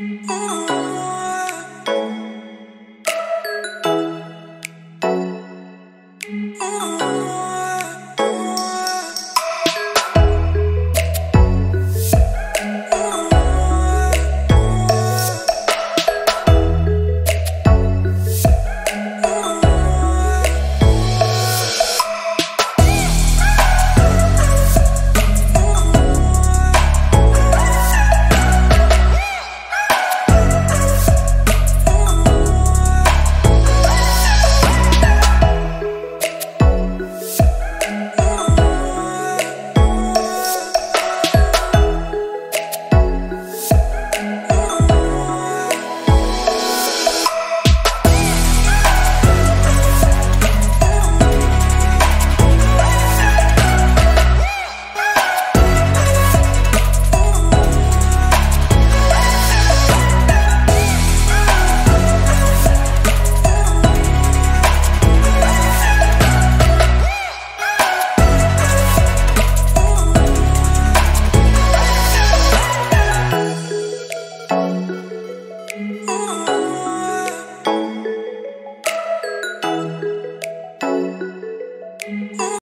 Ooh. Ooh.